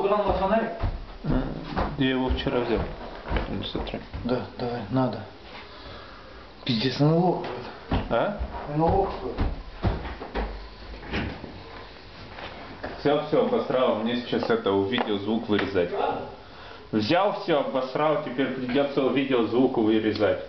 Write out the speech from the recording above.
экран на фонарик? Э, я его вчера взял. Смотри. Да, давай, надо. Пиздец, ну налог. А? Ну налог. Все, все, обосрал. Мне сейчас это у видео звук вырезать. Взял все, обосрал, теперь придется у видео звук вырезать.